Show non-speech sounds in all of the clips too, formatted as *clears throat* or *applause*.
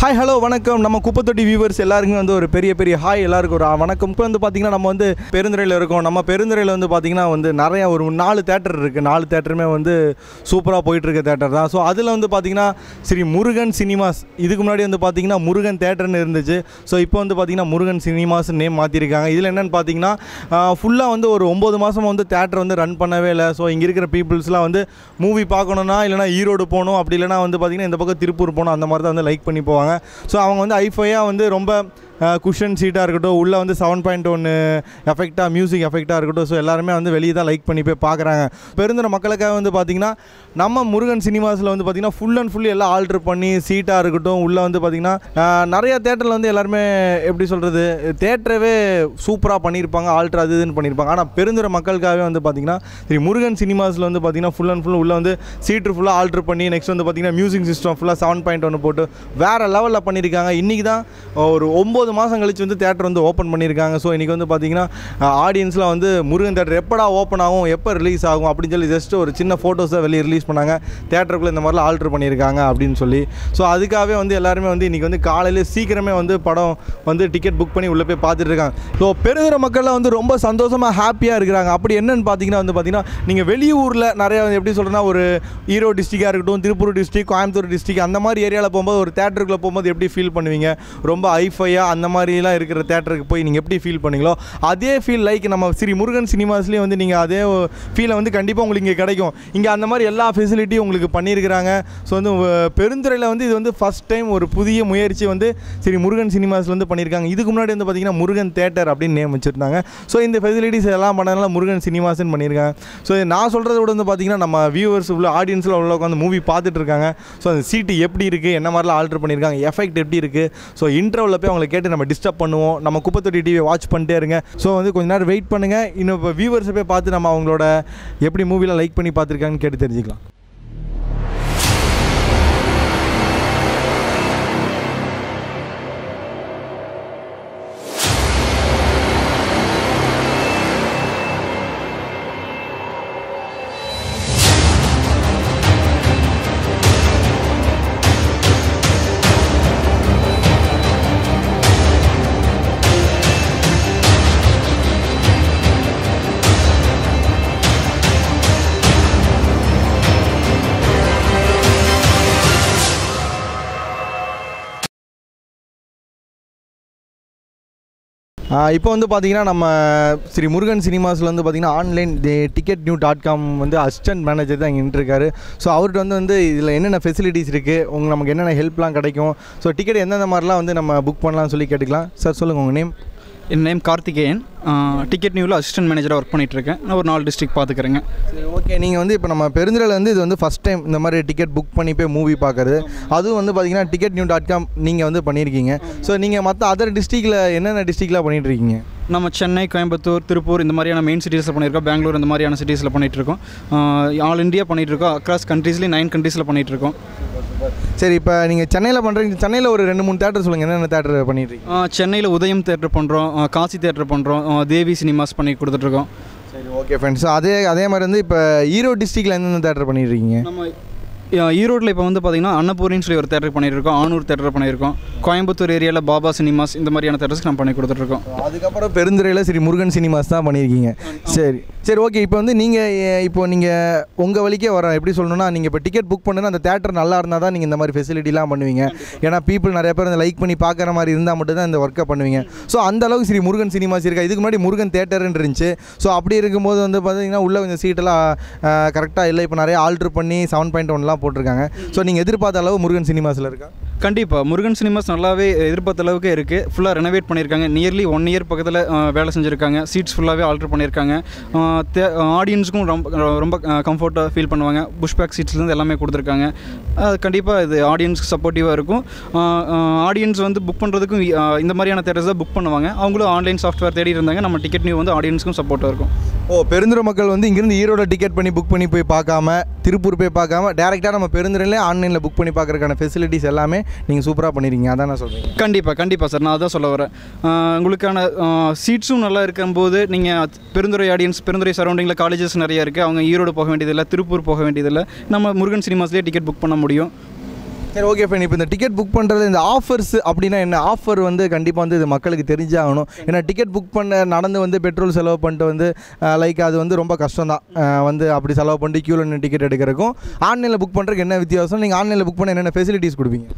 Hi hello வணக்கம். நம்ம குப்பத்தொட்டி viewers எல்லாருக்குமே வந்து ஒரு பெரிய பெரிய ஹாய் எல்லாருக்கும் ஒரு வணக்கம். இப்போ வந்து பார்த்தீங்கன்னா நம்ம வந்து பெருந்துறையில் இருக்கோம். நம்ம பெருந்துறையில் வந்து பார்த்தீங்கன்னா வந்து நிறையா ஒரு நாலு தேட்டர் இருக்குது நாலு தேட்டருமே வந்து சூப்பராக போயிட்டுருக்க தேட்டர் தான். ஸோ அதில் வந்து பார்த்தீங்கன்னா ஸ்ரீ முருகன் சினிமாஸ் இதுக்கு முன்னாடி வந்து பார்த்தீங்கன்னா முருகன் தேட்டர்னு இருந்துச்சு. ஸோ இப்போ வந்து பார்த்தீங்கன்னா முருகன் சினிமாஸ் நேம் மாற்றிருக்காங்க இதில் என்னென்னு பார்த்தீங்கன்னா ஃபுல்லாக வந்து ஒரு ஒம்பது மாதம் வந்து தேட்டர் வந்து ரன் பண்ணவே இல்லை. ஸோ இங்கே இருக்கிற பீப்புள்ஸ்லாம் வந்து மூவி பார்க்கணுன்னா இல்லைனா ஈரோடு போகணும். அப்படி இல்லைனா வந்து பார்த்தீங்கன்னா இந்த பக்கம் திருப்பூர் போகணும். அந்த மாதிரி தான் வந்து லைக் பண்ணி போவாங்க. ஸோ அவங்க வந்து ஐஃபையாக வந்து ரொம்ப குஷன் சீட்டாக இருக்கட்டும் உள்ளே வந்து செவன் பாயிண்ட் ஒன்று எஃபெக்டாக மியூசிக் எஃபெக்டாக இருக்கட்டும். ஸோ எல்லாருமே வந்து வெளியே தான் லைக் பண்ணி போய் பார்க்குறாங்க. பெருந்தர மக்களுக்காக வந்து பார்த்திங்கன்னா நம்ம முருகன் சினிமாஸில் வந்து பார்த்திங்கன்னா ஃபுல் அண்ட் ஃபுல் எல்லாம் ஆல்ட்ரு பண்ணி சீட்டாக இருக்கட்டும் உள்ளே வந்து பார்த்திங்கன்னா நிறையா தேட்டரில் வந்து எல்லாருமே எப்படி சொல்கிறது தேட்டரவே சூப்பராக பண்ணியிருப்பாங்க ஆல்ட்ரு அது இதுன்னு பண்ணியிருப்பாங்க ஆனால் பெருந்தர மக்களுக்காகவே வந்து பார்த்திங்கன்னா சரி முருகன் சினிமாஸில் வந்து பார்த்திங்கன்னா ஃபுல் அண்ட் ஃபுல் உள்ளே வந்து சீட்டு ஃபுல்லாக ஆல்ட்ரு பண்ணி நெக்ஸ்ட் வந்து பார்த்திங்கன்னா மியூசிக் சிஸ்டம் ஃபுல்லாக செவன் பாயிண்ட் ஒன்று போட்டு வேறு லெவலில் பண்ணியிருக்காங்க இன்றைக்கி தான் ஒரு ஒம்பது மாதம் கழிச்சு வந்து தேட்டர் வந்து ஓப்பன் பண்ணியிருக்காங்க. ஸோ இன்றைக்கி வந்து பார்த்தீங்கன்னா ஆடியன்ஸ்லாம் வந்து முருகன் தேட்டர் எப்படா ஓப்பன் ஆகும் எப்போ ரிலீஸ் ஆகும் அப்படின்னு சொல்லி ஜஸ்ட் ஒரு சின்ன ஃபோட்டோஸ் தான் வெளியே ரிலீஸ் பண்ணாங்க. தேட்டருக்குள்ளே இந்த மாதிரிலாம் ஆல்ட்ரு பண்ணியிருக்காங்க அப்படின்னு சொல்லி. ஸோ அதுக்காகவே வந்து எல்லாருமே வந்து இன்றைக்கி வந்து காலையில் சீக்கிரமே வந்து படம் வந்து டிக்கெட் புக் பண்ணி உள்ளே போய் பார்த்துட்டு இருக்காங்க. ஸோ பெருகிற மக்கள்லாம் வந்து ரொம்ப சந்தோஷமாக ஹாப்பியாக இருக்கிறாங்க. அப்படி என்னென்னு பார்த்தீங்கன்னா வந்து பார்த்தீங்கன்னா நீங்கள் வெளியூரில் நிறையா வந்து எப்படி சொல்கிறேன்னா ஒரு ஈரோடு டிஸ்ட்ரிக்டாக இருக்கட்டும் திருப்பூர் டிஸ்ட்ரிக் கோயம்புத்தூர் டிஸ்ட்ரிக் அந்த மாதிரி ஏரியாவில் போகும்போது ஒரு தேட்டருக்குள்ளே போகும்போது எப்படி ஃபீல் பண்ணுவீங்க? ரொம்ப ஐஃபையாக அந்த அந்த மாதிரிலாம் இருக்கிற தேட்டருக்கு போய் நீங்கள் எப்படி ஃபீல் பண்ணீங்களோ அதே ஃபீல் லைக் நம்ம ஸ்ரீ முருகன் சினிமாஸ்லேயும் வந்து நீங்கள் அதே ஃபீலை வந்து கண்டிப்பாக உங்களுக்கு இங்கே கிடைக்கும். இங்கே அந்த மாதிரி எல்லா ஃபெசிலிட்டியும் உங்களுக்கு பண்ணியிருக்கிறாங்க. ஸோ வந்து பெருந்துறையில் வந்து இது வந்து ஃபஸ்ட் டைம் ஒரு புதிய முயற்சி வந்து ஸ்ரீ முருகன் சினிமாஸில் வந்து பண்ணியிருக்காங்க. இதுக்கு முன்னாடி வந்து பார்த்தீங்கன்னா முருகன் தேட்டர் அப்படின்னு நேம் வச்சுருந்தாங்க. ஸோ இந்த ஃபெசிலிட்டிஸ் எல்லாம் பண்ணதுனால முருகன் சினிமாஸ்னு பண்ணியிருக்காங்க. ஸோ நான் சொல்கிறத விட வந்து பார்த்தீங்கன்னா நம்ம வியூவர்ஸ் உள்ள ஆடியன்ஸில் உள்ள உட்காந்து மூவி பார்த்துட்டு இருக்காங்க. ஸோ அந்த சீட்டு எப்படி இருக்குது என்ன மாதிரிலாம் ஆல்ட்ரு பண்ணியிருக்காங்க எஃபெக்ட் எப்படி இருக்குது ஸோ இன்டர்வலில் போய் அவங்களை கேட்டு நம்ம டிஸ்டர்ப் பண்ணுவோம். நம்ம குப்பத்தொட்டி டிவியை வாட்ச் பண்ணிட்டே இருங்க. ஸோ வந்து கொஞ்ச நேரம் வெயிட் பண்ணுங்கள் இன்னும் இப்போ வியூவர்ஸை போய் பார்த்து நம்ம அவங்களோட எப்படி மூவிலாம் லைக் பண்ணி பார்த்துருக்காங்கன்னு கேட்டு தெரிஞ்சுக்கலாம். இப்போ வந்து பார்த்தீங்கன்னா நம்ம ஸ்ரீ முருகன் சினிமாஸில் வந்து பார்த்தீங்கன்னா online ticket new dot com வந்து அசிஸ்டன்ட் மேனேஜர் தான் இங்கே நின்றுருக்காரு. ஸோ அவர்கிட்ட வந்து வந்து இதில் என்னென்ன ஃபெசிலிட்டிஸ் இருக்குது உங்களுக்கு நமக்கு என்னென்ன ஹெல்ப்லாம் கிடைக்கும்? ஸோ டிக்கெட் எந்தெந்த மாதிரிலாம் வந்து நம்ம புக் பண்ணலாம்னு சொல்லி கேட்டுக்கலாம். சார் சொல்லுங்கள் உங்கள் நேம் என் நேம் கார்த்திகேயன். டிக்கெட் நியூவில் அசிஸ்டன்ட் மேனேஜராக ஒர்க் பண்ணிகிட்ருக்கேன் நான் ஒரு நாலு டிஸ்ட்ரிக்ட் பார்த்துக்கிறேங்க சரி ஓகே நீங்கள் வந்து இப்போ நம்ம பெருந்துறையில் வந்து இது வந்து ஃபஸ்ட் டைம் இந்த மாதிரி டிக்கெட் புக் பண்ணி போய் மூவி பார்க்குறது அதுவும் வந்து பார்த்தீங்கன்னா டிக்கெட் நியூ டாட் காம் நீங்கள் வந்து பண்ணியிருக்கீங்க ஸோ நீங்கள் மற்ற அதர் டிஸ்ட்ரிக்டில் என்னென்ன டிஸ்ட்ரிக்டில் பண்ணிட்டு இருக்கீங்க நம்ம சென்னை கோயம்புத்தூர் திருப்பூர் இந்த மாதிரியான மெயின் சிட்டிஸில் பண்ணியிருக்கோம் பெங்களூர் இந்த மாதிரியான சிட்டிஸில் பண்ணிகிட்ருக்கோம் ஆல் இந்தியா பண்ணிகிட்ருக்கோம் அக்ராஸ் கண்ட்ரீஸ்லேயும் நைன் கண்ட்ரீஸில் பண்ணிகிட்ருக்கோம் சரி இப்போ நீங்கள் சென்னையில் பண்ணுறீங்க சென்னையில் ஒரு ரெண்டு மூணு தேட்டர் சொல்லுங்கள் என்னென்ன தேட்டர் பண்ணிட்டு இருக்கீங்க சென்னையில் உதயம் தேட்டர் பண்ணுறோம் காசி தேட்டர் பண்ணுறோம் தேவி சினிமாஸ் பண்ணி கொடுத்துட்ருக்கோம் சரி ஓகே ஃப்ரெண்ட்ஸ் அதே அதே மாதிரி வந்து இப்போ ஈரோடு டிஸ்ட்ரிக்டில் எந்தெந்த தேட்டர் பண்ணிட்டு இருக்கீங்க நம்ம ஈரோட்டில் இப்போ வந்து பார்த்திங்கன்னா அன்னபூரின்னு சொல்லி ஒரு தேட்டர் பண்ணியிருக்கோம் ஆனூர் தேட்டர் பண்ணியிருக்கோம். கோயம்புத்தூர் ஏரியாவில் பாபா சினிமாஸ் இந்த மாதிரியான தேட்டர்ஸ்க்கு நம்ம பண்ணி கொடுத்துட்ருக்கோம். அதுக்கப்புறம் பெருந்துறையில் ஸ்ரீ முருகன் சினிமாஸ் தான் பண்ணியிருக்கீங்க. சரி சரி ஓகே இப்போ வந்து நீங்கள் இப்போ நீங்கள் உங்கள் வழிக்கே வர எப்படி சொல்லணும்னா நீங்கள் இப்போ டிக்கெட் புக் பண்ணுன்னா அந்த தேட்டர் நல்லா இருந்தால் தான் நீங்கள் இந்த மாதிரி ஃபெசிலிட்டிலாம் பண்ணுவீங்க. ஏன்னா பீப்புள் நிறைய பேர் அந்த லைக் பண்ணி பார்க்குற மாதிரி இருந்தால் மட்டும் தான் இந்த ஒர்க்கை பண்ணுவீங்க. ஸோ அந்த அளவுக்கு ஸ்ரீ முருகன் சினிமாஸ் இருக்கா? இதுக்கு முன்னாடி முருகன் தேட்டர்னு இருந்துச்சு. ஸோ அப்படி இருக்கும்போது வந்து பார்த்தீங்கன்னா உள்ளே கொஞ்சம் சீட்டெல்லாம் கரெக்டாக இல்லை. இப்போ நிறைய ஆல்ட்ரு பண்ணி செவன் பாயிண்ட் ஒன்லாம் போட்டிருக்காங்க. ஸோ நீங்கள் எதிர்பார்த்த அளவு முருகன் சினிமாஸில் இருக்கா? கண்டிப்பாக முருகன் சினிமாஸ் நல்லாவே எதிர்பார்த்த அளவுக்கு இருக்குது ஃபுல்லாக ரெனோவேட் பண்ணியிருக்காங்க. நியர்லி ஒன் இயர் பக்கத்தில் வேலை செஞ்சுருக்காங்க. சீட்ஸ் ஃபுல்லாகவே ஆல்டர் பண்ணியிருக்காங்க. ஆடியன்ஸுக்கும் ரொம்ப ரொம்ப கம்ஃபர்ட்டாக ஃபீல் பண்ணுவாங்க. புஷ் பேக் சீட்ஸ்லேருந்து எல்லாமே கொடுத்துருக்காங்க. அது கண்டிப்பாக இது ஆடியன்ஸ்க்கு சப்போர்ட்டிவாக இருக்கும். ஆடியன்ஸ் வந்து புக் பண்ணுறதுக்கும் இந்த மாதிரியான தேட்டர்ஸ் தான் புக் பண்ணுவாங்க. அவங்களும் ஆன்லைன் சாஃப்ட்வேர் தேடி இருந்தாங்க. நம்ம டிக்கெட் நியூ வந்து ஆடியன்ஸ்க்கும் சப்போர்ட்டாக இருக்கும். ஓ பெருந்துறை மக்கள் வந்து இங்கேருந்து ஈரோட டிக்கெட் பண்ணி புக் பண்ணி போய் பார்க்காம திருப்பூர் போய் பார்க்காம டேரெக்டாக நம்ம பெருந்துறையிலே ஆன்லைனில் புக் பண்ணி பார்க்குறதுக்கான ஃபெசிலிட்டிஸ் எல்லாமே நீங்கள் சூப்பராக பண்ணிருக்கீங்க. அதான் நான் சொல்கிறேன் கண்டிப்பாக கண்டிப்பாக சார் நான் அதான் சொல்ல வரேன். உங்களுக்கான சீட்ஸும் நல்லா இருக்கும்போது நீங்கள் பெருந்துறை ஆடியன்ஸ் பெருந்துறை சரௌண்டிங்கில் காலேஜஸ் நிறைய இருக்குது அவங்க ஈரோடு போக வேண்டியதில்லை திருப்பூர் போக வேண்டியதில்லை. நம்ம முருகன் சினிமாஸ்லேயே டிக்கெட் புக் பண்ண முடியும். சரி ஓகே ஃபைன் இப்போ இந்த டிக்கெட் புக் பண்ணுறது இந்த ஆஃபர்ஸ் அப்படின்னா என்ன? ஆஃபர் வந்து கண்டிப்பாக வந்து இது மக்களுக்கு தெரிஞ்சாகணும். ஏன்னா டிக்கெட் புக் பண்ண நடந்து வந்து பெட்ரோல் செலவு பண்ணிட்டு வந்து லைக் அது வந்து ரொம்ப கஷ்டம் தான் வந்து அப்படி செலவு பண்ணிட்டு க்யூவில் நின்று டிக்கெட் எடுக்கிறதுக்கும் ஆன்லைனில் புக் பண்ணுறதுக்கு என்ன வித்தியாசம்? நீங்கள் ஆன்லைனில் புக் பண்ண என்னென்ன ஃபெசிலிட்டிஸ் கொடுப்பீங்க?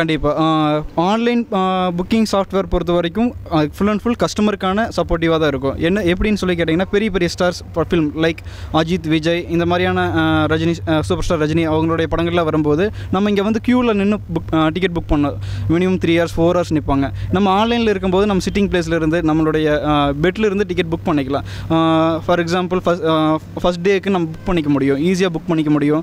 கண்டிப்பாக ஆன்லைன் புக்கிங் சாஃப்ட்வேர் பொறுத்த வரைக்கும் ஃபுல் அண்ட் ஃபுல் கஸ்டமருக்கான சப்போர்ட்டிவாக தான் இருக்கும். என்ன எப்படின்னு சொல்லி கேட்டிங்கன்னா பெரிய பெரிய stars film like Ajith Vijay இந்த மாதிரியான ரஜினி சூப்பர் ஸ்டார் ரஜினி அவங்களுடைய படங்கள்லாம் வரும்போது நம்ம இங்கே வந்து க்யூவில் நின்று புக் டிக்கெட் புக் பண்ணோம் minimum three hours four hours நிற்பாங்க நம்ம ஆன்லைனில் இருக்கும்போது நம்ம சிட்டிங் பிளேஸில் இருந்து நம்மளுடைய பெட்டில் இருந்து டிக்கெட் புக் பண்ணிக்கலாம். ஃபார் எக்ஸாம்பிள் ஃபஸ்ட் ஃபஸ்ட் டேக்கு நம்ம புக் பண்ணிக்க முடியும். ஈஸியாக புக் பண்ணிக்க முடியும்.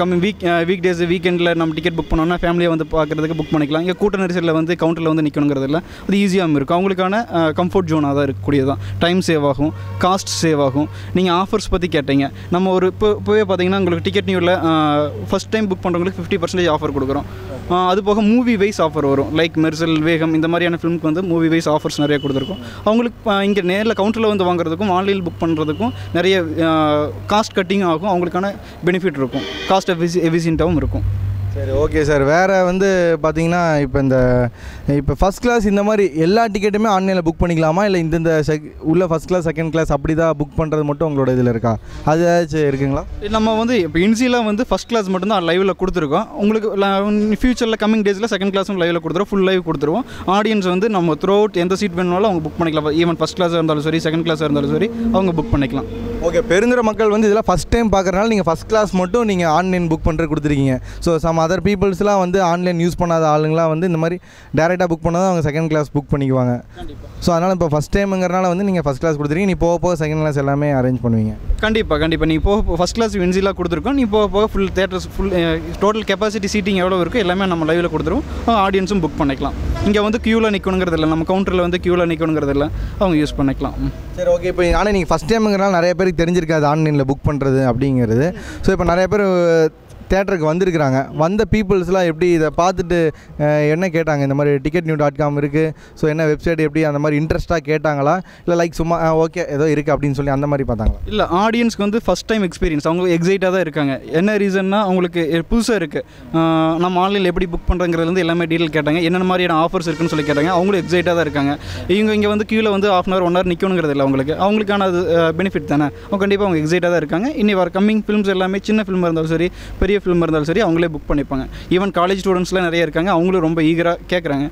கம்மிங் வீக் வீக் டேஸ் வீக்கெண்டில் நம்ம டிக்கெட் புக் பண்ணோம்னா ஃபேமிலியை வந்து பார்க்குறதுக்கு புக் பண்ணிக்கலாம். இங்கே கூட்ட நெரிசலில் வந்து கவுண்டரில் வந்து நிற்கணுங்கிறது இல்லை. அது ஈஸியாகவும் இருக்கும். அவங்களுக்கான கம்ஃபர்ட் ஜோனாக தான் இருக்கக்கூடியதான் டைம் சேவ் ஆகும். காஸ்ட் சேவ் ஆகும். நீங்கள் ஆஃபர்ஸ் பற்றி கேட்டீங்க. நம்ம ஒரு இப்போ இப்போவே பார்த்தீங்கன்னா உங்களுக்கு டிக்கெட் நியூவில் ஃபஸ்ட் டைம் புக் பண்ணுறவங்களுக்கு ஃபிஃப்டி பர்சன்டேஜ் ஆஃபர் கொடுக்குறோம். அது போக மூவி வைஸ் ஆஃபர் வரும். லைக் மெர்சல் வேகம் இந்த மாதிரியான ஃபிலிம்க்கு வந்து மூவி வைஸ் ஆஃபர்ஸ் நிறைய கொடுத்துருக்கோம். அவங்களுக்கு இங்கே நேரில் கவுண்டரில் வந்து வாங்குறதுக்கும் ஆன்லைனில் புக் பண்ணுறதுக்கும் நிறைய காஸ்ட் கட்டிங் ஆகும். அவங்களுக்கான பெனிஃபிட் இருக்கும். காஸ்ட் எஃபிசி எஃபிசியண்ட்டாகவும் இருக்கும். சரி ஓகே சார் வேறு வந்து பார்த்தீங்கன்னா இப்போ இந்த இப்போ ஃபஸ்ட் கிளாஸ் இந்த மாதிரி எல்லா டிக்கெட்டுமே ஆன்லைனில் புக் பண்ணிக்கலாமா? இல்லை இந்தந்த செக் உள்ள ஃபஸ்ட் கிளாஸ் செகண்ட் கிளாஸ் அப்படி தான் புக் பண்ணுறது மட்டும் உங்களோட இதில் இருக்கா? அது ஏதாச்சும் இருக்குங்களா? நம்ம வந்து இப்போ இன்சியில் வந்து ஃபஸ்ட் கிளாஸ் மட்டும்தான் லைவில் கொடுத்துருக்கோம். உங்களுக்கு ஃபியூச்சரில் கமிங் டேஸில் செகண்ட் கிளாஸும் லைவில் கொடுத்துருவோம். ஃபுல் லைவ் கொடுத்துருவோம். ஆடியன்ஸ் வந்து நம்ம த்ரூ அவுட் எந்த சீட் வேணுனாலும் அவங்க புக் பண்ணிக்கலாம். ஈவன் ஃபஸ்ட் கிளாஸாக இருந்தாலும் சரி செகண்ட் கிளாஸாக இருந்தாலும் சரி அவங்க புக் பண்ணிக்கலாம். ஓகே பெருந்துற மக்கள் வந்து இதெல்லாம் ஃபஸ்ட் டைம் பார்க்குறனால நீங்கள் ஃபஸ்ட் கிளாஸ் மட்டும் நீங்கள் ஆன்லைன் புக் பண்ணுறது கொடுத்துருக்கீங்க. ஸோ சம் அதர் பீப்புள்ஸ்லாம் வந்து ஆன்லைன் யூஸ் பண்ணாத ஆளுங்களாம் வந்து இந்த மாதிரி டேரெக்டாக புக் பண்ணாதான் அவங்க செகண்ட் கிளாஸ் புக் பண்ணிக்குவாங்க. ஸோ அதனால் இப்போ ஃபஸ்ட் டைமுங்கிறனால வந்து நீங்கள் ஃபஸ்ட் கிளாஸ் கொடுத்துருக்கீங்க நீ போக போக செகண்ட் கிளாஸ் எல்லாமே அரேஞ்ச் பண்ணுவீங்க. கண்டிப்பாக கண்டிப்பாக நீ போக ஃபஸ்ட் கிளாஸ் இன்சிலாக கொடுத்துருக்கோம். நீ போக போக full theatres full total capacity seating எவ்வளோ இருக்கோ எல்லாமே நம்ம லைவில் கொடுத்துருவோம். ஆடியன்ஸும் புக் பண்ணிக்கலாம். இங்கே வந்து க்யூவில் நிற்கணுங்கிறது இல்லை. நம்ம கவுண்டரில் வந்து க்யூவில் நிற்கணுங்கிறது இல்லை. அவங்க யூஸ் பண்ணிக்கலாம். சரி ஓகே இப்போ ஆனால் நீங்கள் ஃபஸ்ட் டைமுங்கிறனால நிறைய பேருக்கு தெரிஞ்சிருக்காது ஆன்லைனில் புக் பண்ணுறது அப்படிங்கிறது. ஸோ இப்போ நிறைய பேர் தேட்டருக்கு வந்திருக்கிறாங்க. வந்த பீப்புள்ஸ்லாம் எப்படி இதை பார்த்துட்டு என்ன கேட்டாங்க? இந்த மாதிரி டிக்கெட் நியூ டாட் காம் இருக்குது ஸோ என்ன வெப்சைட் எப்படி அந்த மாதிரி இன்ட்ரெஸ்ட்டாக கேட்டாங்களா? இல்லை லைக் சும்மா ஓகே ஏதோ இருக்குது அப்படின்னு சொல்லி அந்த மாதிரி பார்த்தாங்களா? இல்லை ஆடியன்ஸ்க்கு வந்து ஃபஸ்ட் டைம் எக்ஸ்பீரியன்ஸ் அவங்க எக்ஸைட்டாக தான் இருக்காங்க. என்ன ரீசன்னா அவங்களுக்கு புதுசாக இருக்குது நம்ம ஆன்லைனில் எப்படி புக் பண்ணுறங்கிறதுலேருந்து எல்லாமே டீட்டெயில் கேட்டாங்க. என்னென்ன மாதிரியான ஆஃபர்ஸ் இருக்குன்னு சொல்லி கேட்டாங்க. அவங்களும் எக்ஸைட்டாக தான் இருக்காங்க. இவங்க இங்கே வந்து கீழே வந்து half an hour one hour நிற்கணுங்கிறது இல்லை அவங்களுக்கு. அவங்களுக்கான அது பெனிஃபிட் தானே? அவங்க கண்டிப்பாக அவங்க எக்ஸைட்டாக தான் இருக்காங்க. இனி வர கம்மிங் ஃபிலிம்ஸ் எல்லாமே சின்ன ஃபிலிமாக இருந்தாலும் சரி பெரிய ஃபிலிம் இருந்தாலும் சரி அவங்களே புக் பண்ணிப்பாங்க. ஈவன் காலேஜ் ஸ்டூடெண்ட்ஸ்லாம் நிறைய இருக்காங்க அவங்களும் ரொம்ப ஈகராக கேட்குறாங்க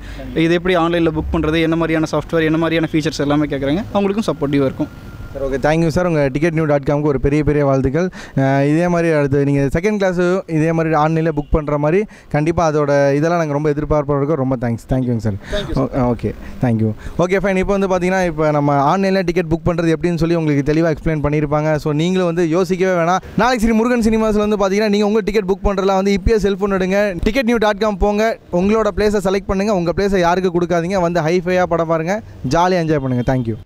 இது எப்படி ஆன்லைனில் புக் பண்ணுறது என்ன மாதிரியான சாஃப்ட்வேர் என்ன மாதிரியான ஃபீச்சர்ஸ் எல்லாமே கேட்குறாங்க அவங்களுக்கும் சப்போர்ட்டிவாக இருக்கும். Sir okay thank you sir உங்கள் டிக்கெட் நியூ டாட் காம்க்கு ஒரு பெரிய பெரிய வாழ்த்துக்கள். இதே மாதிரி அடுத்து நீங்கள் செகண்ட் கிளாஸு இதே மாதிரி ஆன்லைனில் புக் பண்ணுற மாதிரி கண்டிப்பாக அதோட இதெல்லாம் நாங்கள் ரொம்ப எதிர்பார்ப்போம் இருக்கோம் ரொம்ப தேங்க்ஸ் தேங்க்யூங்க sir okay thank you okay fine இப்போ வந்து பார்த்தீங்கன்னா இப்போ நம்ம ஆன்லைனில் டிக்கெட் புக் பண்ணுறது எப்படின்னு சொல்லி உங்களுக்கு தெளிவாக எக்ஸ்பிளைன் பண்ணியிருப்பாங்க. ஸோ நீங்களும் வந்து யோசிக்கவே வேணாம். நாளைக்கு ஸ்ரீ முருகன் சினிமாஸில் வந்து பார்த்தீங்கன்னா நீங்கள் உங்கள் டிக்கெட் புக் பண்ணுறதுலாம் வந்து இப்பயே செல்ஃபோன் எடுங்க. டிக்கெட் நியூ டாட் காம் போங்க உங்களோட பிளேஸை செலக்ட் பண்ணுங்கள் உங்கள் பிளேஸை யாருக்கு கொடுக்காதீங்க. வந்து ஹைஃபையாக படம் பாருங்கள் ஜாலியாக என்ஜாய் பண்ணுங்கள் தேங்க்யூ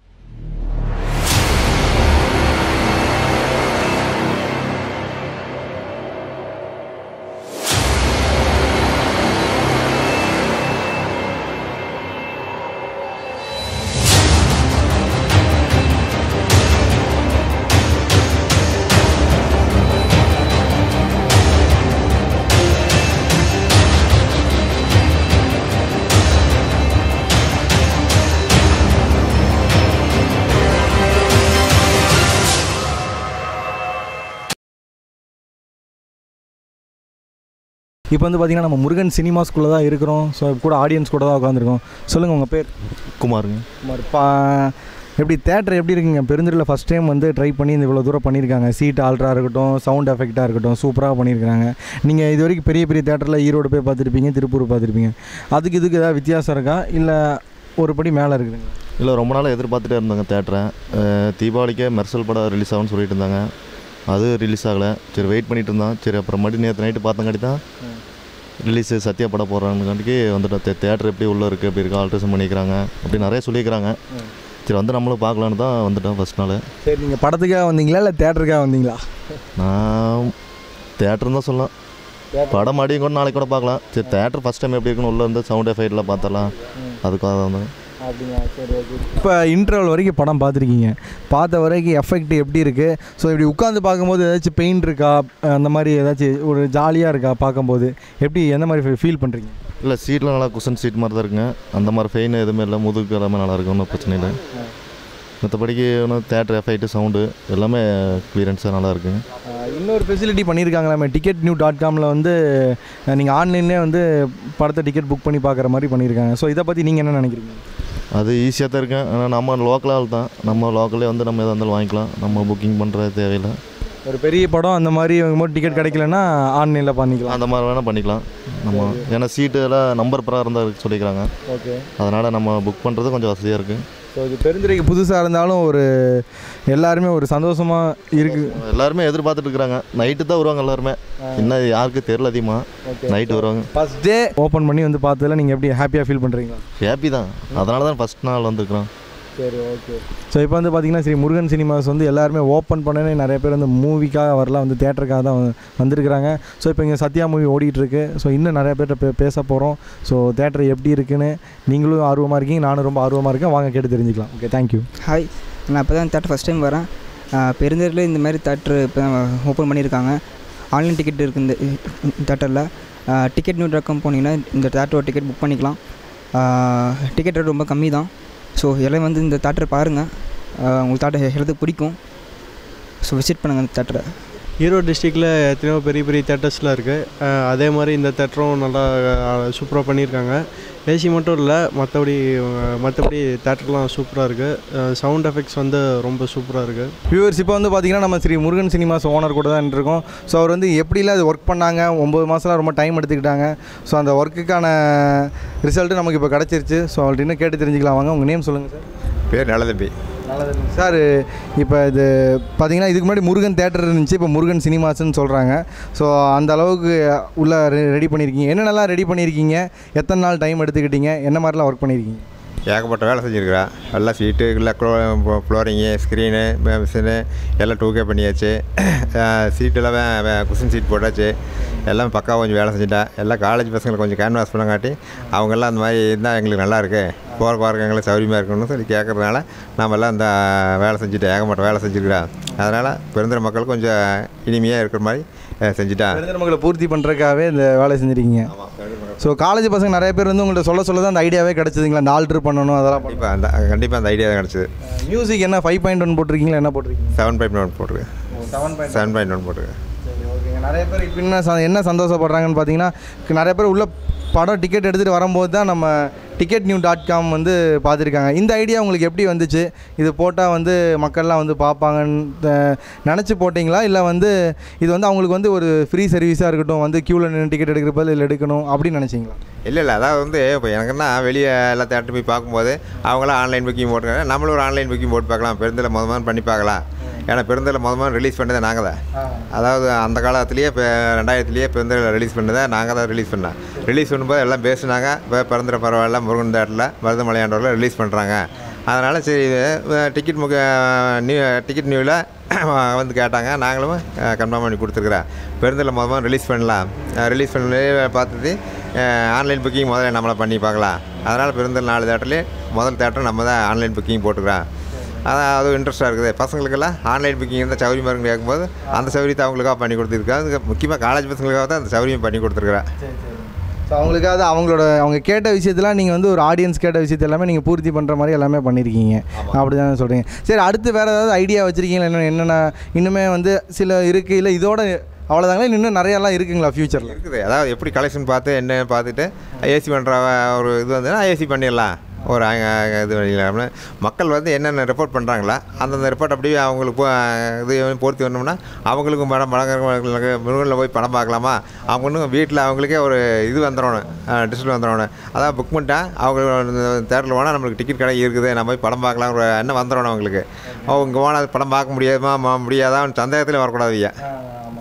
இப்போ வந்து பார்த்தீங்கன்னா நம்ம முருகன் சினிமாஸ்குள்ளே தான் இருக்கிறோம். ஸோ கூட ஆடியன்ஸ் கூட தான் உட்காந்துருக்கோம் சொல்லுங்கள் உங்கள் பேர்? குமாருங்க. குமார். பா எப்படி தேட்டர் எப்படி இருக்குங்க? பெருந்துறையில் ஃபஸ்ட் டைம் வந்து ட்ரை பண்ணி இந்த இவ்வளோ தூரம் பண்ணியிருக்காங்க. சீட் ஆல்ட்ராக இருக்கட்டும் சவுண்ட் எஃபெக்டாக இருக்கட்டும் சூப்பராக பண்ணியிருக்காங்க நீங்கள் இது வரைக்கும் பெரிய பெரிய தேட்டரில் ஈரோடு போய் பார்த்துருப்பீங்க திருப்பூர் பார்த்துருப்பீங்க. அதுக்கு இதுக்கு ஏதாவது வித்தியாசம் இருக்கா? இல்லை ஒரு படி மேலே இருக்குதுங்க இல்லை ரொம்ப நாளாக எதிர்பார்த்துட்டே இருந்தாங்க தேட்டரை தீபாவளிக்கே மெர்சல் படம் ரிலீஸ் ஆகும்னு சொல்லிட்டு இருந்தாங்க. அது ரிலீஸ் ஆகலை. சரி வெயிட் பண்ணிட்டு இருந்தான் சரி அப்புறம் மறுபடியும் நேற்று நைட்டு பார்த்தங்காட்டி தான் ரிலீஸ் சத்யா படம் போடுறாங்கக்காண்டிக்கு வந்துட்டு தேட்டர் எப்படி உள்ளே இருக்குது எப்படி இருக்குது ஆல்ட்ரேஷன் பண்ணிக்கிறாங்க. அப்படி நிறைய சொல்லியிருக்கிறாங்க சரி வந்து நம்மளும் பார்க்கலான்னு தான் வந்துட்டோம் ஃபஸ்ட் நாள். சரி நீங்கள் படத்துக்காக வந்தீங்களா இல்லை தேட்டருக்காக வந்தீங்களா? நான் தேட்டர்னு தான் சொல்லலாம். படம் மறுபடியும் கூட நாளைக்கு கூட பார்க்கலாம். சரி தேட்டர் ஃபஸ்ட் டைம் எப்படி இருக்குன்னு உள்ளே வந்து சவுண்ட் எஃபெக்ட்லாம் பார்த்தரலாம் அதுக்காக தான் அப்படிங்களா சரி ஓகே இப்போ இன்டர்வல் வரைக்கும் படம் பார்த்துருக்கீங்க. பார்த்த வரைக்கும் எஃபெக்ட் எப்படி இருக்குது ஸோ இப்படி உட்காந்து பார்க்கும்போது ஏதாச்சும் பெயின் இருக்கா? அந்த மாதிரி ஏதாச்சும் ஒரு ஜாலியாக இருக்கா பார்க்கும்போது? எப்படி எந்த மாதிரி ஃபீல் பண்ணுறீங்க இல்லை சீட்லாம் நல்லா குஷன் சீட் மாதிரி தான் இருக்குங்க. அந்த மாதிரி ஃபெயின் எதுவுமே இல்லை. முதுகு எல்லாமே நல்லா இருக்கும் ஒன்றும் பிரச்சனை இல்லை. மற்றபடிக்கு ஒன்றும் தேட்டர் எஃபெக்ட்டு சவுண்டு எல்லாமே கிளியரன்ஸாக நல்லா இருக்குங்க. இன்னொரு ஃபெசிலிட்டி பண்ணியிருக்காங்களாமே. டிக்கெட் நியூ டாட் காமில் வந்து நீங்கள் ஆன்லைன்லேயே வந்து படத்தை டிக்கெட் புக் பண்ணி பார்க்குற மாதிரி பண்ணியிருக்காங்க. ஸோ இதை பற்றி நீங்கள் என்ன நினைக்கிறீங்க? அது ஈஸியாக தான் இருக்கேன் ஆனால் நம்ம லோக்கல் ஆள் தான் நம்ம லோக்கலே வந்து நம்ம எதாக இருந்தாலும் வாங்கிக்கலாம். நம்ம புக்கிங் பண்ணுறது தேவையில்லை. ஒரு பெரிய படம் அந்த மாதிரி வாங்கும்போது டிக்கெட் கிடைக்கலன்னா ஆன்லைனில் பண்ணிக்கலாம். அந்த மாதிரி வேணால் பண்ணிக்கலாம். நம்ம ஏன்னா சீட்டு எல்லாம் நம்பர் பிரகாரம் தான் சொல்லிக்கிறாங்க. ஓகே. அதனால் நம்ம புக் பண்ணுறது கொஞ்சம் வசதியாக இருக்குது ஸோ இது பெருந்துறைக்கு புதுசாக இருந்தாலும் ஒரு எல்லாருமே ஒரு சந்தோஷமாக இருக்குது எல்லாருமே எதிர்பார்த்துட்டு இருக்கிறாங்க. நைட்டு தான் வருவாங்க எல்லாருமே. இன்னும் யாருக்கு தெரில அதிகமாக நைட்டு வருவாங்க. ஃபஸ்ட் டே ஓப்பன் பண்ணி வந்து பார்த்ததுல நீங்கள் எப்படி ஹாப்பியாக ஃபீல் பண்ணுறீங்களா ஹாப்பி தான். அதனால தான் ஃபஸ்ட் நாள் வந்திருக்கிறோம். சரி ஓகே ஸோ இப்போ வந்து பார்த்தீங்கன்னா சரி முருகன் சினிமாஸ் வந்து எல்லாருமே ஓப்பன் பண்ணனே நிறைய பேர் வந்து மூவிக்காக வரல வந்து தேட்டருக்காக தான் வந்து- வந்திருக்கிறாங்க. ஸோ இப்போ இங்கே சத்யா மூவி ஓடிட்டுருக்கு. ஸோ இன்னும் நிறைய பேர்கிட்ட பே பேச போகிறோம் ஸோ தேட்டர் எப்படி இருக்குன்னு நீங்களும் ஆர்வமாக இருக்கீங்க நானும் ரொம்ப ஆர்வமாக இருக்கேன். வாங்க கேட்டு தெரிஞ்சுக்கலாம். ஓகே தேங்க்யூ ஹாய் நான் இப்போ தான் தேட்டர் ஃபஸ்ட் டைம் வரேன். பெருந்தேரில் இந்த மாதிரி தேட்டர் இப்போ ஓப்பன் பண்ணியிருக்காங்க. ஆன்லைன் டிக்கெட் இருக்குது இந்த தேட்டரில் டிக்கெட் நியூ டாட் காம் போனீங்கன்னா இந்த தேட்டரோட டிக்கெட் புக் பண்ணிக்கலாம். டிக்கெட் ரேட் ரொம்ப கம்மி தான். ஸோ எல்லாம் வந்து இந்த தேட்டரை பாருங்கள் உங்களுக்கு தேட்டர் ஹெல்த்து பிடிக்கும். ஸோ விசிட் பண்ணுங்கள் அந்த தேட்டரை ஈரோடு டிஸ்ட்ரிக்டில் எத்தனையோ பெரிய பெரிய தேட்டர்ஸ்லாம் இருக்குது அதே மாதிரி இந்த தேட்டரும் நல்லா சூப்பராக பண்ணியிருக்காங்க. ஏசி மட்டும் இல்லை மற்றபடி மற்றபடி தேட்டர்லாம் சூப்பராக இருக்குது சவுண்ட் எஃபெக்ட்ஸ் வந்து ரொம்ப சூப்பராக இருக்குது வியூவர்ஸ் இப்போ வந்து பார்த்தீங்கன்னா நம்ம ஸ்ரீ முருகன் சினிமாஸ் ஓனர் கூட தான் இருக்கோம் ஸோ அவர் வந்து எப்படிலாம் அது ஒர்க் பண்ணாங்க? ஒம்பது மாதம்லாம் ரொம்ப டைம் எடுத்துக்கிட்டாங்க. ஸோ அந்த ஒர்க்குக்கான ரிசல்ட்டு நமக்கு இப்போ கிடச்சிருச்சு. ஸோ அவர்கிட்ட இன்னும் கேட்டு தெரிஞ்சுக்கலாம். வாங்க உங்கள் நேம் சொல்லுங்கள் சார் பேர் நல்லதம்பி. சார் இப்போ இது பார்த்தீங்கன்னா இதுக்கு முன்னாடி முருகன் தேட்டர் இருந்துச்சு இப்போ முருகன் சினிமாஸ்ன்னு சொல்கிறாங்க ஸோ அந்த அளவுக்கு உள்ள ரெடி பண்ணியிருக்கீங்க என்னென்னலாம் ரெடி பண்ணியிருக்கீங்க எத்தனை நாள் டைம் எடுத்துக்கிட்டீங்க? என்ன மாதிரிலாம் ஒர்க் பண்ணியிருக்கீங்க ஏகப்பட்ட வேலை செஞ்சுருக்கிறேன் எல்லாம் சீட்டு இல்லை ஃப்ளோரிங்கு ஸ்க்ரீனு மிஷினு எல்லாம் டூ கே பண்ணியாச்சு. சீட்டெல்லாம் குஷன் சீட் போட்டாச்சு. எல்லாம் பக்காவாக கொஞ்சம் வேலை செஞ்சுட்டேன் எல்லாம் காலேஜ் பசங்களை கொஞ்சம் கேன்வாஸ் பண்ணங்காட்டி அவங்கெல்லாம் அந்த மாதிரி இருந்தால் எங்களுக்கு நல்லா இருக்கு. போகிற எங்களுக்கு சௌரியமாக இருக்கணும்னு சொல்லி கேட்குறதுனால நாம எல்லாம் இந்த வேலை செஞ்சுட்டு ஏகப்பட்ட வேலை செஞ்சுருக்கிறேன் அதனால் பிறந்த மக்கள் கொஞ்சம் இனிமையாக இருக்கிற மாதிரி செஞ்சுட்டேன் பெருந்தர் மக்களை பூர்த்தி பண்ணுறதுக்காகவே இந்த வேலை செஞ்சுருக்கீங்க. ஸோ காலேஜ் பசங்க நிறைய பேர் வந்து உங்கள்கிட்ட சொல்ல சொல்ல தான் அந்த ஐடியாவே கிடச்சிதுங்களா? அந்த ஆல்ட்ரு பண்ணணும் அதெல்லாம் கண்டிப்பாக அந்த கண்டிப்பாக அந்த ஐடியா கிடச்சிது. மியூசிக் என்ன ஃபைவ் பாயிண்ட் ஒன் போட்டிருக்கீங்களா? என்ன போட்டிருக்கீங்க? செவன் பாயிண்ட் ஒன் போட்டிருக்கேன் seven point seven point one போட்டிருக்கேன் நிறைய பேர் இப்போ என்ன என்ன சந்தோஷப்படுறாங்கன்னு பார்த்தீங்கன்னா நிறைய பேர் உள்ள படம் டிக்கெட் எடுத்துகிட்டு வரும்போது தான் நம்ம டிக்கெட் நியூ டாட் காம் வந்து பார்த்துருக்காங்க. இந்த ஐடியா உங்களுக்கு எப்படி வந்துச்சு? இது போட்டால் வந்து மக்கள்லாம் வந்து பார்ப்பாங்கன்னு நினச்சி போட்டிங்களா? இல்லை வந்து இது வந்து அவங்களுக்கு வந்து ஒரு ஃப்ரீ சர்வீஸாக இருக்கட்டும் வந்து க்யூவில் நின்று டிக்கெட் எடுக்கிற பதில் எடுக்கணும் அப்படின்னு நினச்சிங்களா? இல்லை இல்லை அதாவது வந்து இப்போ எனக்குன்னா வெளியே எல்லா தேட்டர் போய் பார்க்கும்போது அவங்களாம் ஆன்லைன் புக்கிங் போட்டுருக்காங்க. நம்மளும் ஒரு ஆன்லைன் புக்கிங் போட்டு பார்க்கலாம். பெருந்தில் மொதல் மாதிரி பண்ணி பார்க்கலாம். ஏன்னா பெருந்தில் முத முதல்ல ரிலீஸ் பண்ணதே நாங்கள் தான் அதாவது அந்த காலத்துலேயே இப்போ ரெண்டாயிரத்துலேயே பெருந்தில் ரிலீஸ் பண்ணதை நாங்கள் தான் ரிலீஸ் பண்ணோம் ரிலீஸ் பண்ணும்போது எல்லாம் பேசுனாங்க. இப்போ பிறந்திர பரவாயில்ல முருகன் தேட்டரில் மருதமலையாண்டவரில் ரிலீஸ் பண்ணுறாங்க அதனால் சரி டிக்கெட் முக நியூ டிக்கெட் நியூவில் வந்து கேட்டாங்க. நாங்களும் கன்ஃபார்ம் பண்ணி கொடுத்துருக்குறேன். பெருந்தில் முத முதல்ல ரிலீஸ் பண்ணலாம். ரிலீஸ் பண்ணி பார்த்தது ஆன்லைன் புக்கிங் முதல்ல நம்மளை பண்ணி பார்க்கலாம். அதனால் பெருந்தல் நாலு தேட்டர்லேயே முதல் தேட்டர் நம்ம தான் ஆன்லைன் புக்கிங் போட்டுக்கிறோம் அதான் அது இன்ட்ரெஸ்ட்டாக இருக்குது. பசங்களுக்கெல்லாம் ஆன்லைன் புக்கிங் இருந்தால் சௌரியமாக இருக்குன்னு கேட்கும்போது அந்த சௌரியத்தை அவங்களுக்காக பண்ணி கொடுத்துருக்கேன் அதுக்கு முக்கியமாக காலேஜ் பசங்களுக்காக தான் அந்த சௌரியம் பண்ணி கொடுத்துருக்குறேன் ஸோ அவங்களுக்காக அவங்களோட அவங்க கேட்ட விஷயத்தெல்லாம் நீங்கள் வந்து ஒரு ஆடியன்ஸ் கேட்ட விஷயத்த எல்லாமே நீங்கள் பூர்த்தி பண்ணுற மாதிரி எல்லாமே பண்ணியிருக்கீங்க அப்படி தான் சொல்கிறீங்க சரி அடுத்து வேறு ஏதாவது ஐடியா வச்சுருக்கீங்களா? என்ன என்னென்ன இன்னுமே வந்து சில இருக்குது இல்லை இதோட அவ்வளோதாங்களா இன்னும் நிறையாலாம் இருக்குங்களா ஃப்யூச்சரில் இருக்குது. அதாவது எப்படி கலெக்ஷன் பார்த்து என்ன பார்த்துட்டு ஏசி பண்ணுற ஒரு இது வந்துன்னா ஏசி பண்ணிடலாம். ஒரு இது பண்ணிடலாம்னு மக்கள் வந்து என்னென்ன ரிப்போர்ட் பண்ணுறாங்களா அந்தந்த ரிப்போர்ட் அப்படியே அவங்களுக்கு இது பொருத்தி வரணும்னா அவங்களுக்கும் படம் பழங்க முருகனில் போய் படம் பார்க்கலாமா? அவங்க இன்னும் வீட்டில் அவங்களுக்கே ஒரு இது வந்துடணும். டிஸ்பிளே வந்துடணும். அதான் புக் பண்ணிட்டா அவங்க தேட்டரில் போனால் நம்மளுக்கு டிக்கெட் கடை இருக்குது. நம்ம போய் படம் பார்க்கலாம். ஒரு வந்துடணும் அவங்களுக்கு. அவங்க போனால் படம் பார்க்க முடியாதுமா? முடியாதான்னு சந்தேகத்தில் வரக்கூடாது ஐயா.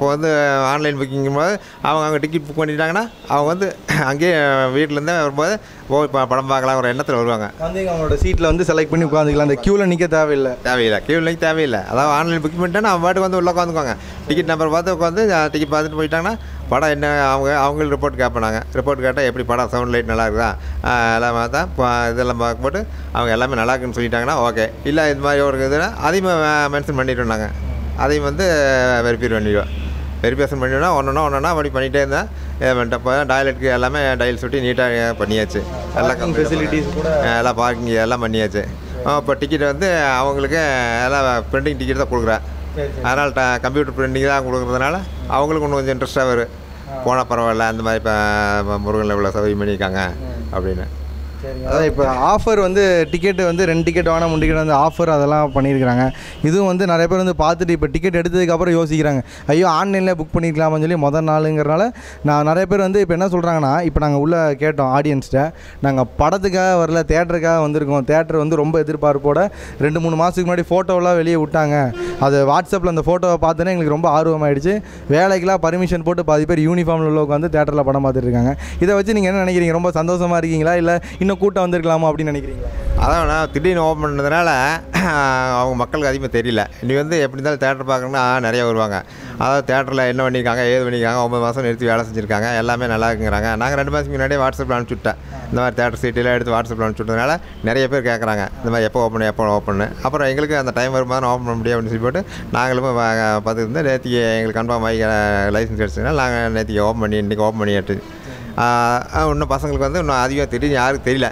அப்போ வந்து ஆன்லைன் புக்கிங்கும் போது அவங்க அங்கே டிக்கெட் புக் பண்ணிட்டாங்கன்னா அவங்க வந்து அங்கேயே வீட்டிலேருந்தே வரும்போது ஓ இப்போ படம் பார்க்கலாம் ஒரு எண்ணத்தில் வருவாங்க. வந்து அவங்களோட சீட்டில் வந்து செலக்ட் பண்ணி உட்காந்துக்கலாம் அந்த க்யூவில் நிற்க தேவையில்லை. தேவையில்லை. கியூலைக்கு தேவையில்லை. அதாவது ஆன்லைன் புக் பண்ணிட்டேன்னா அவன் பாட்டுக்கு வந்து உள்ளே உட்காந்துக்குவாங்க. டிக்கெட் நம்பர் பார்த்து உட்காந்து டிக்கெட் பார்த்துட்டு போயிட்டாங்கன்னா படம் என்ன அவங்க அவங்களுக்கு ரிப்போர்ட் கேட்பாங்க. ரிப்போர்ட் கேட்டால் எப்படி படம் சவுண்ட் லைட் நல்லா இருக்குதா? எல்லாம் பார்த்தா இப்போ இதெல்லாம் பார்க்கும்போது அவங்க எல்லாமே நல்லா இருக்குன்னு சொல்லிட்டாங்கன்னா ஓகே இல்லை இது மாதிரி ஒரு இதுனா அதையும் மென்ஷன் பண்ணிட்டு நாங்கள் அதையும் வந்து வெரிஃபை பண்ணிடுவோம். வெரிஃபிகேஷன் பண்ணிவிடா ஒன்றுனா ஒன்றுனா அப்படி பண்ணிகிட்டே இருந்தேன். பண்ணிட்டு இப்போ டாய்லெட்டுக்கு எல்லாமே டைல் சுட்டி நீட்டாக பண்ணியாச்சு. எல்லாம் ஃபெசிலிட்டிஸ் கூட. எல்லாம் பார்க்கிங் எல்லாம் பண்ணியாச்சு. இப்போ டிக்கெட் வந்து அவங்களுக்கு எல்லாம் பிரிண்டிங் டிக்கெட் தான் கொடுக்குறேன். அதனால் ட கம்ப்யூட்டர் பிரிண்டிங் தான் கொடுக்குறதுனால அவங்களுக்கு இன்னும் கொஞ்சம் இன்ட்ரெஸ்ட்டாக வரும். போனால் பரவாயில்ல அந்த மாதிரி இப்போ முருகன் இவ்வளோ சௌகரியம் பண்ணியிருக்காங்க அப்படின்னு. அதான் இப்போ ஆஃபர் வந்து டிக்கெட்டு வந்து ரெண்டு டிக்கெட் வாங்கினா மூணு டிக்கெட் வந்து ஆஃபர் அதெல்லாம் பண்ணியிருக்கிறாங்க. இதுவும் வந்து நிறைய பேர் வந்து பார்த்துட்டு இப்போ டிக்கெட் எடுத்ததுக்கப்புறம் யோசிக்கிறாங்க. ஐயோ ஆன்லைனில் புக் பண்ணிக்கலாமான்னு சொல்லி முதல் நாளுங்கிறனால நான் நிறைய பேர் வந்து இப்போ என்ன சொல்கிறாங்கன்னா இப்போ நாங்கள் உள்ளே கேட்டோம் ஆடியன்ஸ்கிட்ட நாங்கள் படத்துக்காக வரல தேட்டருக்காக வந்திருக்கோம். தேட்டர் வந்து ரொம்ப எதிர்பார்ப்போட ரெண்டு மூணு மாதத்துக்கு முன்னாடி ஃபோட்டோலாம் வெளியே விட்டாங்க. அது வாட்ஸ்அப்பில் அந்த ஃபோட்டோவை பார்த்தோன்னே எங்களுக்கு ரொம்ப ஆர்வமாயிடுச்சு. வேலைக்கெல்லாம் பர்மிஷன் போட்டு பாதி பேர் யூனிஃபார்மில் உள்ள உட்காந்து தேட்டரில் படம் பார்த்துட்டு இருக்காங்க. இதை வச்சு நீங்கள் என்ன நினைக்கிறீங்க? ரொம்ப சந்தோஷமாக இருக்கீங்களா? இல்லை இன்னும் கூட்டம் வந்திருக்கலாமா அப்படின்னு நினைக்கிறீங்க அதான் நான் திடீர்னு ஓப்பன் பண்ணதுனால *clears throat* அவங்க மக்களுக்கு அதிகமாக தெரியல. நீ வந்து எப்படி இருந்தாலும் தேட்டர் பார்க்கணுன்னா நிறைய வருவாங்க. அதாவது தேட்டரில் என்ன பண்ணியிருக்காங்க ஏது பண்ணியிருக்காங்க ஒம்பது மாதம் நிறுத்தி வேலை செஞ்சுருக்காங்க எல்லாமே நல்லா இருக்குங்கிறாங்க. நாங்கள் ரெண்டு மாதத்துக்கு முன்னாடியே வாட்ஸ்அப்பில் அனுப்பிச்சி விட்டேன். இந்த மாதிரி தேட்டர் சீட்டெல்லாம் எடுத்து வாட்ஸ்அப்பில் அனுப்பிச்சுட்டதுனால நிறைய பேர் கேட்குறாங்க இந்த மாதிரி எப்போ ஓப்பன் எப்போ ஓப்பன் அப்புறம் எங்களுக்கு அந்த டைம் வரும்போது ஓப்பன் பண்ண முடியும் அப்படின்னு சொல்லி போட்டு நாங்களும் பார்த்துருந்தோம் நேற்றுக்கு எங்களுக்கு கன்ஃபார்ம் ஆகி லைசன்ஸ் கிடச்சிங்கன்னா நாங்கள் நேற்றுக்கு ஓப்பன் பண்ணி இன்றைக்கி ஓப்பன் பண்ணியாட்டு இன்னும் பசங்களுக்கு வந்து இன்னும் அதிகம் தெரியும் யாருக்கும் தெரியல.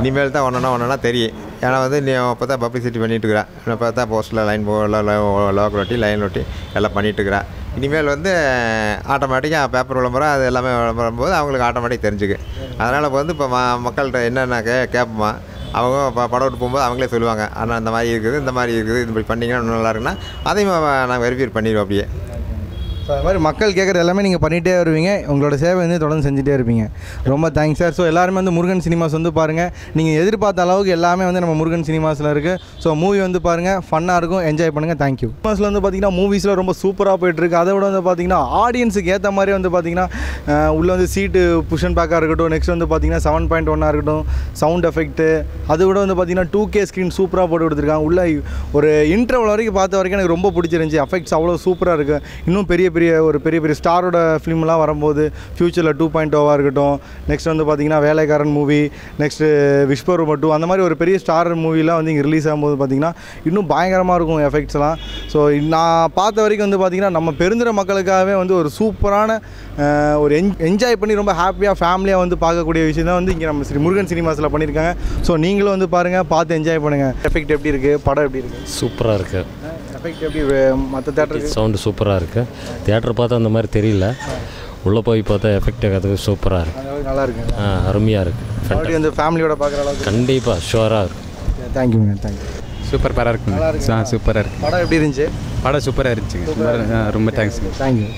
இனிமேல் தான் ஒன்றா ஒன்றா தெரியும். ஏன்னா வந்து நீ இப்போ தான் பப்ளிசிட்டி பண்ணிட்டு இருக்கிறேன் இப்போ பார்த்தா போஸ்ட்டில் லைன் போ லோக்கல் ஒட்டி லைன் ஒட்டி எல்லாம் பண்ணிட்டு இருக்கிறேன் இனிமேல் வந்து ஆட்டோமேட்டிக்காக பேப்பர் விளம்பரம் அது எல்லாமே விளம்பரம் போது அவங்களுக்கு ஆட்டோமேட்டிக் தெரிஞ்சுக்கு அதனால் இப்போ வந்து இப்போ ம மக்கள்கிட்ட என்னென்ன கே கேட்போமா அவங்க ப படம் விட்டு போகும்போது அவங்களே சொல்லுவாங்க ஆனால் இந்த மாதிரி இருக்குது இந்த மாதிரி இருக்குது இப்படி பண்ணிங்கன்னா இன்னும் நல்லா இருக்குன்னா அதையும் நாங்கள் வெரிஃபை பண்ணிடுவோம் அப்படியே. ஸோ அது மாதிரி மக்கள் கேட்குற எல்லாமே நீங்கள் பண்ணிகிட்டே வருவீங்க. உங்களோட சேவை வந்து தொடர்ந்து செஞ்சுட்டே இருப்பீங்க. ரொம்ப தேங்க்ஸ் சார் ஸோ எல்லாருமே வந்து முருகன் சினிமாஸ் வந்து பாருங்கள் நீங்கள் எதிர்பார்த்த அளவுக்கு எல்லாமே வந்து நம்ம முருகன் சினிமாஸில் இருக்குது ஸோ மூவி வந்து பாருங்கள் ஃபன்னாக இருக்கும். என்ஜாய் பண்ணுங்கள் தேங்க்யூ சினிமாஸில் வந்து பார்த்திங்கன்னா மூவிஸில் ரொம்ப சூப்பராக போயிட்டுருக்கு. அதை விட வந்து பார்த்திங்கன்னா ஆடியன்ஸுக்கு ஏற்ற மாதிரி வந்து பார்த்திங்கன்னா உள்ளே வந்து சீட்டு புஷன் பேக்காக இருக்கட்டும். நெக்ஸ்ட் வந்து பார்த்தீங்கன்னா செவன் பாயிண்ட் ஒன்னாக இருக்கட்டும். சவுண்ட் எஃபெக்ட்டு அது விட வந்து பார்த்திங்கன்னா டூ கே ஸ்க்ரீன் சூப்பராக போட்டு கொடுத்துருக்காங்க. உள்ள ஒரு இன்டர்வல் வரைக்கும் பார்த்த வரைக்கும் எனக்கு ரொம்ப பிடிச்சிருந்துச்சி. எஃபெக்ட்ஸ் அவ்வளோ சூப்பராக இருக்குது இன்னும் பெரிய பெரிய ஒரு பெரிய பெரிய ஸ்டாரோட ஃபிலிம்லாம் வரும்போது ஃப்யூச்சரில் டூ பாயிண்ட் ஓவாக இருக்கட்டும். நெக்ஸ்ட் வந்து பார்த்தீங்கன்னா வேலைக்காரன் மூவி நெக்ஸ்ட்டு விஸ்வரூப டூ அந்த மாதிரி ஒரு பெரிய ஸ்டார் மூவிலாம் வந்து இங்கே ரிலீஸ் ஆகும்போது பார்த்தீங்கன்னா இன்னும் பயங்கரமாக இருக்கும் எஃபெக்ட்ஸ்லாம் ஸோ நான் பார்த்த வரைக்கும் வந்து பார்த்தீங்கன்னா நம்ம பெருந்திர மக்களுக்காகவே வந்து ஒரு சூப்பரான ஒரு என் என்ஜாய் பண்ணி ரொம்ப ஹாப்பியாக ஃபேமிலியாக வந்து பார்க்கக்கூடிய விஷயம் தான் வந்து இங்கே நம்ம ஸ்ரீ முருகன் சினிமாஸில் பண்ணியிருக்காங்க ஸோ நீங்களும் வந்து பாருங்கள் பார்த்து என்ஜாய் பண்ணுங்கள் எஃபெக்ட் எப்படி இருக்குது படம் எப்படி இருக்குது சூப்பராக இருக்குது எஃபெக்ட் எப்படி மற்ற தேட்டருக்கு சவுண்டு சூப்பராக இருக்குது தியேட்டர் பார்த்தா அந்த மாதிரி தெரியல. உள்ளே போய் பார்த்தா எஃபெக்ட் ஆகிறதுக்கு சூப்பராக இருக்குது நல்லா இருக்கு அருமையாக இருக்குது மறுபடியும் வந்து ஃபேமிலியோட பார்க்குற அளவுக்கு. கண்டிப்பாக ஷுவராக இருக்கும் தேங்க்யூங்க தேங்க்யூ சூப்பர் படம் இருக்கு. ஆ சூப்பராக இருக்கு. படம் எப்படி இருந்துச்சு? படம் சூப்பராக இருந்துச்சுங்க ரொம்ப- ஆ, ரொம்ப தேங்க்ஸுங்க தேங்க்யூ